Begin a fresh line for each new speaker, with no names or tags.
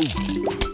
Oh.